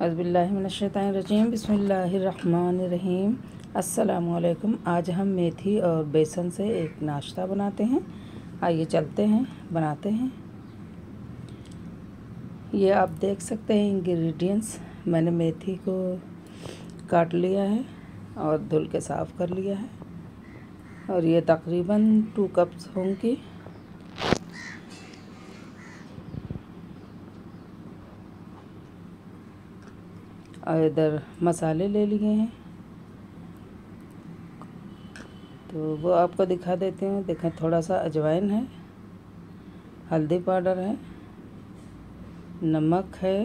अज़बिल्लिनशैतरजीम बसमीम अस्सलामुअलैकुम। आज हम मेथी और बेसन से एक नाश्ता बनाते हैं। आइए चलते हैं, बनाते हैं। ये आप देख सकते हैं इंग्रेडिएंट्स मैंने मेथी को काट लिया है और धुल के साफ़ कर लिया है। और ये तकरीबन टू कप्स होंगी। और इधर मसाले ले लिए हैं। तो वो आपको दिखा देते हैं। देखें थोड़ा सा अजवाइन है, हल्दी पाउडर है, नमक है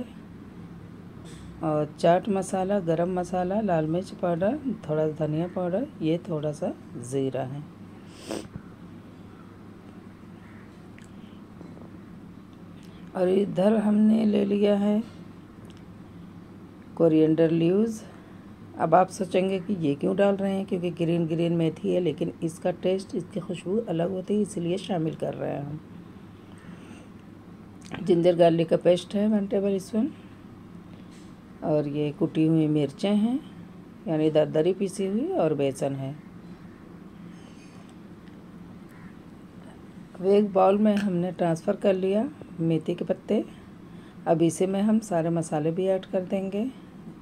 और चाट मसाला, गरम मसाला, लाल मिर्च पाउडर, थोड़ा सा धनिया पाउडर, ये थोड़ा सा ज़ीरा है। और इधर हमने ले लिया है कोरिएंडर लीव्स। अब आप सोचेंगे कि ये क्यों डाल रहे हैं? क्योंकि ग्रीन ग्रीन मेथी है, लेकिन इसका टेस्ट, इसकी खुशबू अलग होती है, इसलिए शामिल कर रहे हैं हम। जिंजर गार्लिक का पेस्ट है वन टेबल स्पून और ये कुटी हुई मिर्चें हैं, यानी दरदरी पीसी हुई और बेसन है। एक बाउल में हमने ट्रांसफ़र कर लिया मेथी के पत्ते। अब इसे में हम सारे मसाले भी ऐड कर देंगे।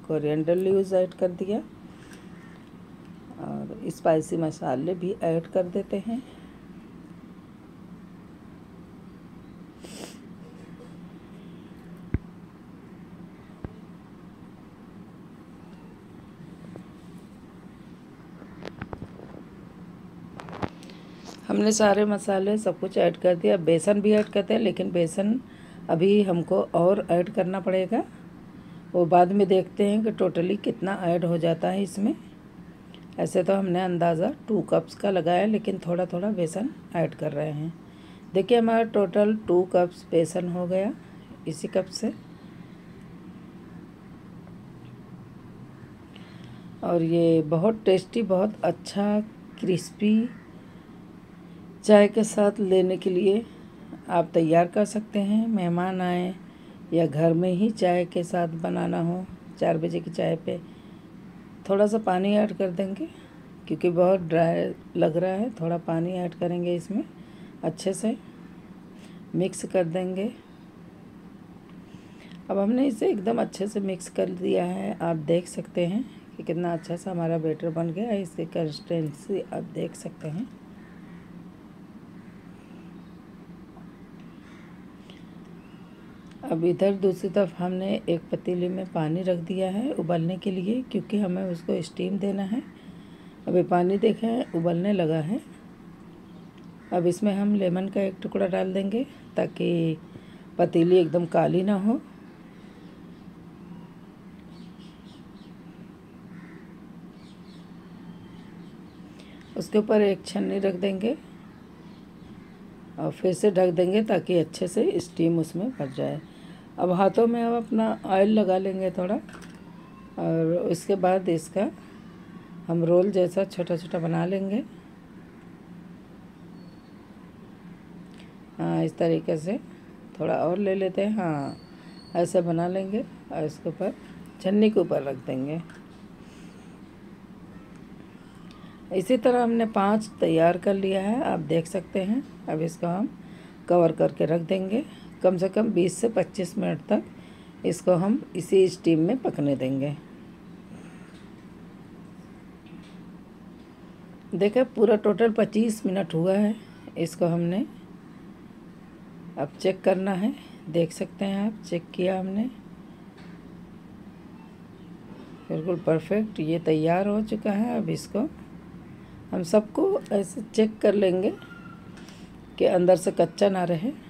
कोरिएंडर लीव्स ऐड कर दिया। और स्पाइसी मसाले भी ऐड कर देते हैं। हमने सारे मसाले सब कुछ ऐड कर दिया। बेसन भी ऐड करते हैं लेकिन बेसन अभी हमको और ऐड करना पड़ेगा। वो बाद में देखते हैं कि टोटली कितना ऐड हो जाता है इसमें। ऐसे तो हमने अंदाज़ा टू कप्स का लगाया, लेकिन थोड़ा थोड़ा बेसन ऐड कर रहे हैं। देखिए, हमारा टोटल टू कप्स बेसन हो गया इसी कप से। और ये बहुत टेस्टी बहुत अच्छा क्रिस्पी चाय के साथ लेने के लिए आप तैयार कर सकते हैं। मेहमान आए या घर में ही चाय के साथ बनाना हो। चार बजे की चाय पे थोड़ा सा पानी ऐड कर देंगे, क्योंकि बहुत ड्राई लग रहा है। थोड़ा पानी ऐड करेंगे इसमें, अच्छे से मिक्स कर देंगे। अब हमने इसे एकदम अच्छे से मिक्स कर दिया है। आप देख सकते हैं कि कितना अच्छा सा हमारा बेटर बन गया है। इसकी कंसिस्टेंसी आप देख सकते हैं। अब इधर दूसरी तरफ़ हमने एक पतीली में पानी रख दिया है उबलने के लिए, क्योंकि हमें उसको स्टीम देना है। अभी पानी देखें, उबलने लगा है। अब इसमें हम लेमन का एक टुकड़ा डाल देंगे, ताकि पतीली एकदम काली ना हो। उसके ऊपर एक छन्नी रख देंगे, और फिर से ढक देंगे, ताकि अच्छे से स्टीम उसमें भर जाए। अब हाथों में अब अपना ऑयल लगा लेंगे थोड़ा, और उसके बाद इसका हम रोल जैसा छोटा छोटा बना लेंगे। हाँ इस तरीके से थोड़ा और ले लेते हैं। हाँ ऐसे बना लेंगे और इसके ऊपर छन्नी के ऊपर रख देंगे। इसी तरह हमने पाँच तैयार कर लिया है, आप देख सकते हैं। अब इसको हम कवर करके रख देंगे। कम से कम 20 से 25 मिनट तक इसको हम इसी स्टीम में पकने देंगे। देखिए पूरा टोटल 25 मिनट हुआ है। इसको हमने अब चेक करना है। देख सकते हैं आप, चेक किया हमने। बिल्कुल परफेक्ट, ये तैयार हो चुका है। अब इसको हम सबको ऐसे चेक कर लेंगे कि अंदर से कच्चा ना रहे।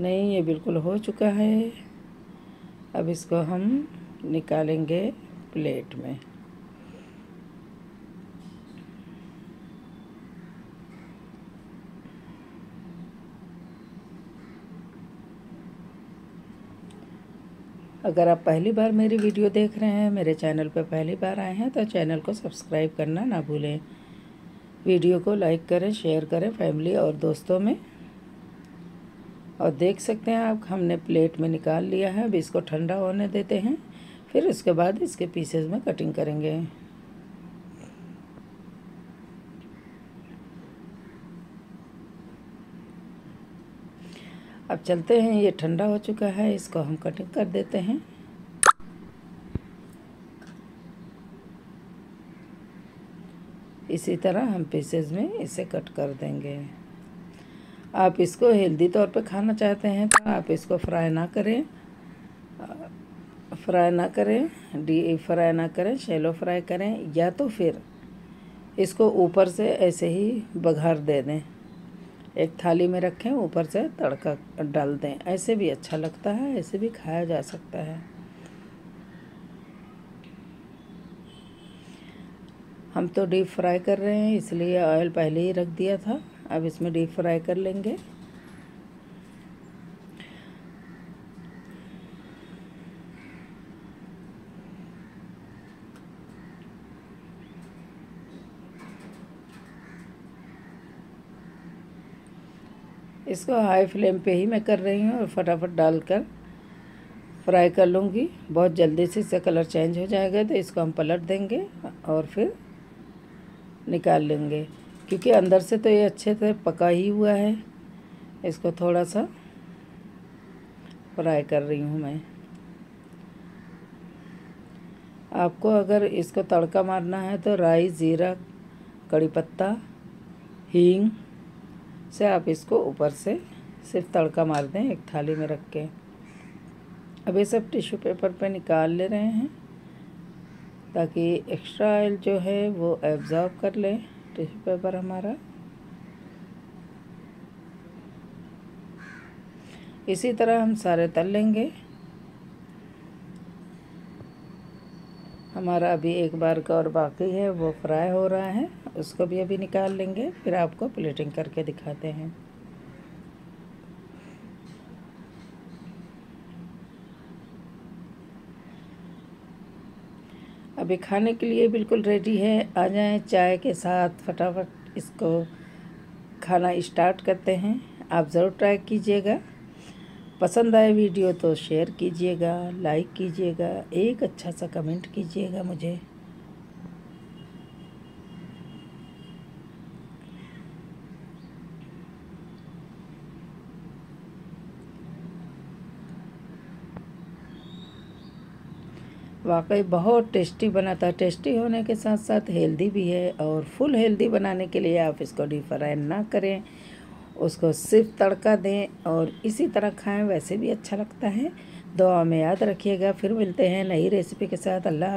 नहीं, ये बिल्कुल हो चुका है। अब इसको हम निकालेंगे प्लेट में। अगर आप पहली बार मेरी वीडियो देख रहे हैं, मेरे चैनल पर पहली बार आए हैं तो चैनल को सब्सक्राइब करना ना भूलें। वीडियो को लाइक करें, शेयर करें, फैमिली और दोस्तों में और देख सकते हैं आप, हमने प्लेट में निकाल लिया है, अब इसको ठंडा होने देते हैं, फिर उसके बाद इसके पीसेज में कटिंग करेंगे। अब चलते हैं, ये ठंडा हो चुका है, इसको हम कटिंग कर देते हैं। इसी तरह हम पीसेज में इसे कट कर देंगे। आप इसको हेल्दी तौर पे खाना चाहते हैं तो आप इसको फ्राई ना करें। फ्राई ना करें डी फ्राई ना करें शेलो फ्राई करें, या तो फिर इसको ऊपर से ऐसे ही बघार दे दें। एक थाली में रखें, ऊपर से तड़का डाल दें। ऐसे भी अच्छा लगता है, ऐसे भी खाया जा सकता है। हम तो डीप फ्राई कर रहे हैं, इसलिए ऑयल पहले ही रख दिया था। अब इसमें डीप फ्राई कर लेंगे। इसको हाई फ्लेम पे ही मैं कर रही हूँ और फटाफट डालकर फ्राई कर लूँगी। बहुत जल्दी से इसका कलर चेंज हो जाएगा तो इसको हम पलट देंगे और फिर निकाल लेंगे। क्योंकि अंदर से तो ये अच्छे से पका ही हुआ है। इसको थोड़ा सा फ्राई कर रही हूँ मैं। आपको अगर इसको तड़का मारना है तो राई, ज़ीरा, कड़ी पत्ता, हींग से आप इसको ऊपर से सिर्फ़ तड़का मार दें, एक थाली में रख के। अब ये सब टिश्यू पेपर पे निकाल ले रहे हैं ताकि एक्स्ट्रा ऑयल जो है वो एब्ज़ॉर्ब कर ले। टिश्यू पेपर हमारा इसी तरह हम सारे तल लेंगे। हमारा अभी एक बार का और बाकी है, वो फ्राई हो रहा है, उसको भी अभी निकाल लेंगे, फिर आपको प्लेटिंग करके दिखाते हैं। अभी खाने के लिए बिल्कुल रेडी है। आ जाएँ चाय के साथ फटाफट इसको खाना स्टार्ट करते हैं। आप ज़रूर ट्राई कीजिएगा। पसंद आए वीडियो तो शेयर कीजिएगा लाइक कीजिएगा, एक अच्छा सा कमेंट कीजिएगा मुझे। वाकई बहुत टेस्टी बना था। टेस्टी होने के साथ साथ हेल्दी भी है और फुल हेल्दी बनाने के लिए आप इसको डीप फ्राई ना करें। उसको सिर्फ़ तड़का दें और इसी तरह खाएँ, वैसे भी अच्छा लगता है। दुआ में याद रखिएगा। फिर मिलते हैं नई रेसिपी के साथ। अल्लाह